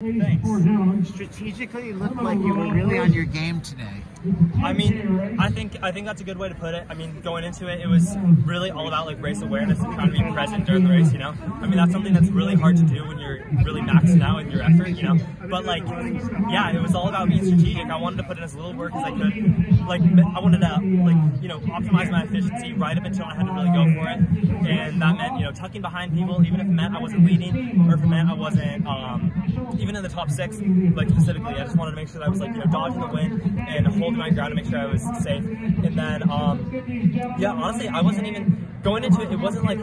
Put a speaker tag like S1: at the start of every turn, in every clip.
S1: Thanks. Strategically, looked like you were really on your game today.
S2: I mean, I think I think that's a good way to put it. I mean, going into it, it was really all about like race awareness and trying to be present during the race. You know, I mean that's something that's really hard to do when you're really maxing out in your effort. You know, but like, yeah, it was all about being strategic. I wanted to put in as little work as I could. Like, I wanted to like you know optimize my efficiency right up until I had to really go for it, and that meant you know tucking behind people, even if it meant I wasn't leading or if it meant I wasn't um, even in the top six. Like specifically, I just wanted to make sure that I was like you know dodging the wind and holding my ground to make sure I was safe. And then, um, yeah, honestly, I wasn't even going into it. It wasn't like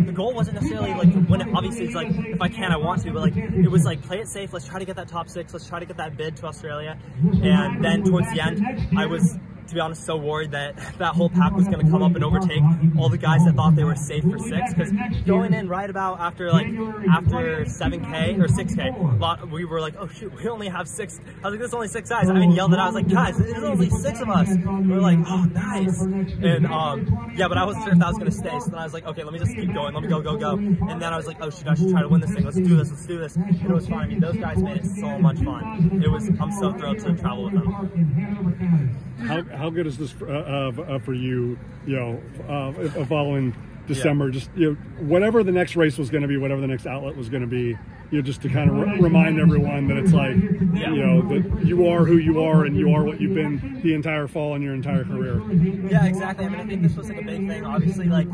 S2: the goal wasn't necessarily like when it, obviously it's like if I can I want to, but like it was like play it safe. Let's try to get that top six. Let's try to get that bid to Australia. And then towards the end, I was to be honest, so worried that that whole pack was going to come up and overtake all the guys that thought they were safe for six. Because going in right about after like after 7k or 6k, we were like, oh shoot, we only have six. I was like, there's only six guys. I mean, yelled out. I was like, guys, there's only six of us. We are like, oh nice. And um, yeah, but I wasn't sure if that was going to stay. So then I was like, okay, let me just keep going. Let me go, go, go. And then I was like, oh shoot, I should try to win this thing. Let's do this. Let's do this. And it was fun. I mean, those guys made it so much fun. It was. I'm so thrilled to travel with them.
S3: How, how good is this for, uh, uh, for you? You know, uh, following December, yeah. just you know, whatever the next race was going to be, whatever the next outlet was going to be, you know, just to kind of re remind everyone that it's like, yeah. you know, that you are who you are and you are what you've been the entire fall and your entire career.
S2: Yeah, exactly. I mean, I think this was like a big thing. Obviously, like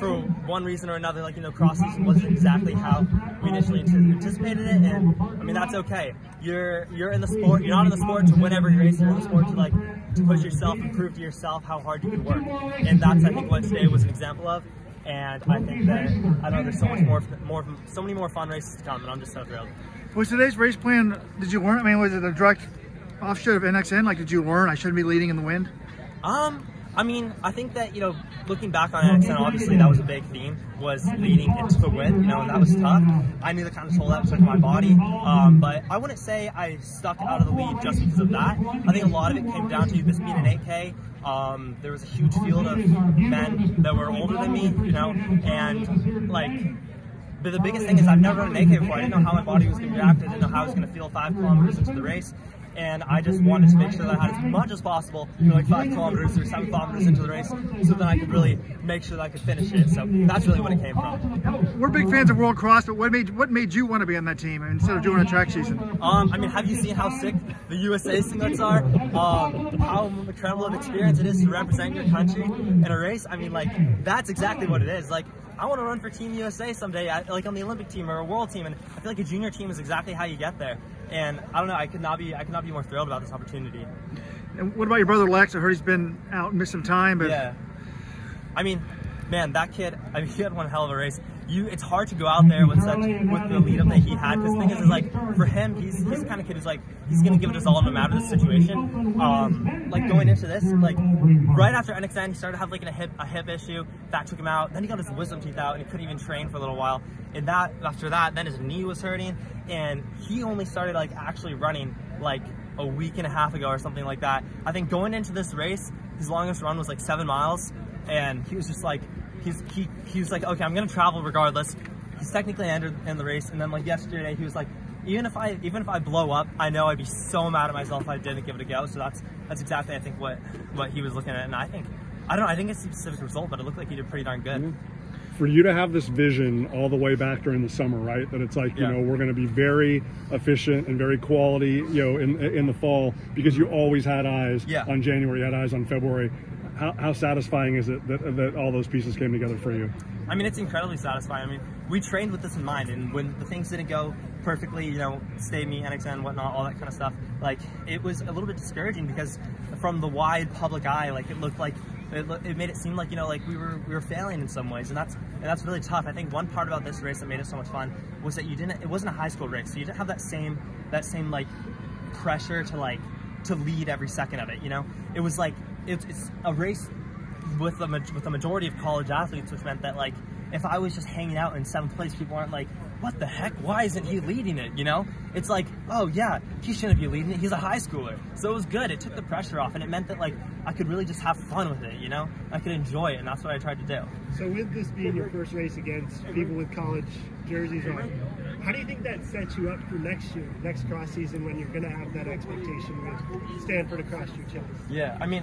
S2: for one reason or another, like you know, cross season wasn't exactly how we initially anticipated it, and I mean that's okay. You're you're in the sport. You're not in the sport to win every race. You're in the sport to like push yourself and prove to yourself how hard you can work. And that's, I think, what today was an example of. And I think that, I don't know, there's so much more, more, so many more fun races to come, and I'm just so thrilled.
S4: Was today's race plan, did you learn, I mean, was it a direct offshoot of NXN? Like, did you learn I shouldn't be leading in the wind?
S2: Um, I mean, I think that, you know, looking back on NXN, obviously that was a big theme, was leading into the wind, you know, and that was tough. I knew the kind of toll that was took my body, um, but I wouldn't say I stuck out of the lead just because of that. I think a lot of it came down to this being an 8K. Um, there was a huge field of men that were older than me, you know, and like, but the biggest thing is I've never run an 8K before. I didn't know how my body was going to react. I didn't know how I was going to feel five kilometers into the race and I just wanted to make sure that I had as much as possible, you know, like five kilometers or seven kilometers into the race, so that I could really make sure that I could finish it. So that's really what it came from.
S4: We're big fans of World Cross, but what made what made you want to be on that team instead of doing a track season?
S2: Um, I mean, have you seen how sick the USA singlets are? Um, how incredible of experience it is to represent your country in a race. I mean, like that's exactly what it is. Like I want to run for Team USA someday, like on the Olympic team or a world team, and I feel like a junior team is exactly how you get there. And I don't know, I could not be, I could not be more thrilled about this opportunity.
S4: And what about your brother Lex? I heard he's been out and missed some time, but
S2: yeah. I mean, man, that kid, I mean, he had one hell of a race you it's hard to go out there with such with the lead up that he had. Because thing is, is like for him, he's he's the kind of kid who's like he's gonna give it his all no matter the situation. Um, like going into this, like right after NXN, he started to have like a hip a hip issue that took him out. Then he got his wisdom teeth out and he couldn't even train for a little while. And that after that, then his knee was hurting, and he only started like actually running like a week and a half ago or something like that. I think going into this race, his longest run was like seven miles, and he was just like he's he he was like, okay, I'm gonna travel regardless. He's technically entered in the race, and then like yesterday, he was like, even if I even if I blow up, I know I'd be so mad at myself if I didn't give it a go. So that's that's exactly I think what what he was looking at, and I think I don't know, I think it's a specific result, but it looked like he did pretty darn good. Mm -hmm
S3: for you to have this vision all the way back during the summer, right? That it's like, you yeah. know, we're going to be very efficient and very quality, you know, in in the fall because you always had eyes yeah. on January, you had eyes on February how, how satisfying is it that, that all those pieces came together for you?
S2: I mean, it's incredibly satisfying. I mean, we trained with this in mind, and when the things didn't go perfectly, you know, stay me, NXN, whatnot, all that kind of stuff, like, it was a little bit discouraging because from the wide public eye, like, it looked like it, it, made it seem like you know like we were we were failing in some ways and that's and that's really tough i think one part about this race that made it so much fun was that you didn't it wasn't a high school race so you didn't have that same that same like pressure to like to lead every second of it you know it was like it's, it's a race with the with the majority of college athletes, which meant that like if I was just hanging out in seventh place, people aren't like, what the heck? Why isn't he leading it? You know, it's like, oh yeah, he shouldn't be leading it. He's a high schooler, so it was good. It took the pressure off, and it meant that like I could really just have fun with it. You know, I could enjoy it, and that's what I tried to do.
S5: So with this being your first race against people with college jerseys on, How do you think that sets you up for next year, next cross season, when you're going to have that expectation with Stanford across your chest?
S2: Yeah, I mean,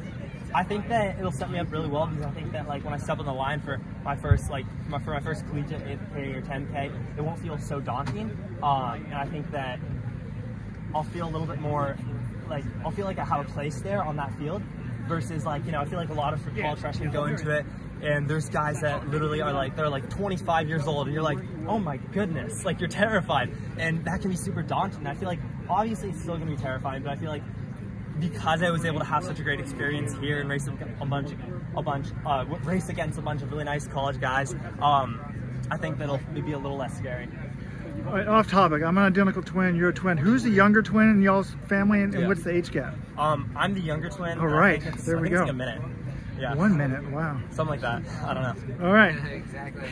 S2: I think that it'll set me up really well because I think that like when I step on the line for my first like my for my first collegiate 8K or 10K, it won't feel so daunting. Um, and I think that I'll feel a little bit more like I'll feel like I have a place there on that field versus like you know I feel like a lot of college freshmen go into it. And there's guys that literally are like they're like 25 years old and you're like oh my goodness like you're terrified. And that can be super daunting. I feel like obviously it's still gonna be terrifying but i feel like because i was able to have such a great experience here and race a bunch a bunch uh, race against a bunch of really nice college guys um, i think that'll be a little less scary
S4: All right, off topic. I'm an identical twin. You're a twin. Who's the younger twin in y'all's family, and, and
S2: Yeah.
S4: what's the age gap?
S2: um, i'm the younger twin
S4: All
S2: right, I think it's-
S4: there
S2: I
S4: we
S2: think it's
S4: go.
S2: like a minute yeah
S4: One minute. Wow.
S2: something like that i don't know
S4: All right.
S1: Exactly.